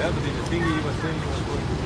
Yeah, but the thing he was saying